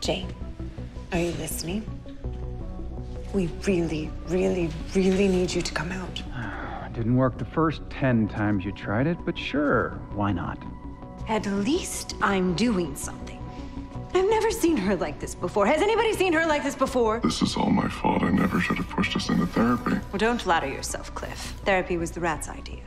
Jane, are you listening? We really, really, really need you to come out. Ah, didn't work the first 10 times you tried it, but sure, why not? At least I'm doing something. I've never seen her like this before. Has anybody seen her like this before? This is all my fault. I never should have pushed us into therapy. Well, don't flatter yourself, Cliff. Therapy was the rat's idea.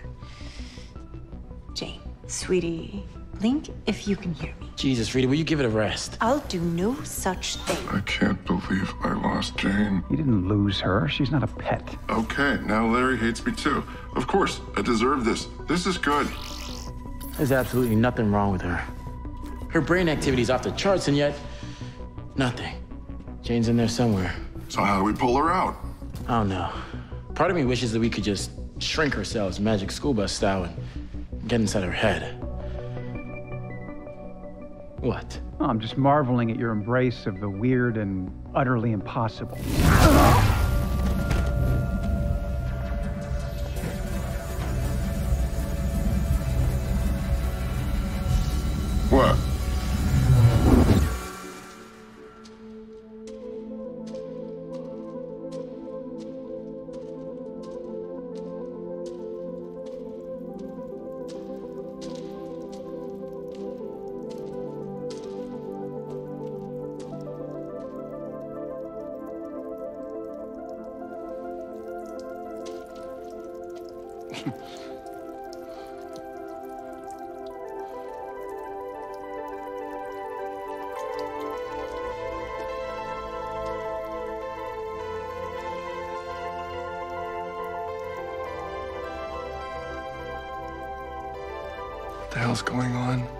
Jane, sweetie, blink if you can hear me. Jesus, Rita, will you give it a rest? I'll do no such thing. I can't believe I lost Jane. You didn't lose her. She's not a pet. Okay, now Larry hates me too. Of course, I deserve this. This is good. There's absolutely nothing wrong with her. Her brain activity's off the charts, and yet, nothing. Jane's in there somewhere. So how do we pull her out? I don't know. Part of me wishes that we could just shrink ourselves, magic school bus style, and get inside her head. What? Oh, I'm just marveling at your embrace of the weird and utterly impossible. What? What the hell's going on?